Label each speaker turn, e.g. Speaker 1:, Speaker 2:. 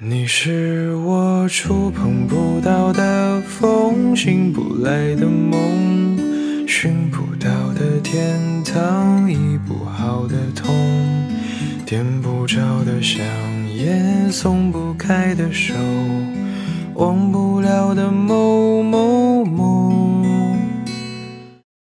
Speaker 1: 你是我触碰不到的风，醒不来的梦，寻不到的天堂，医不好的痛，点不着的香烟，松不开的手，忘不了的梦。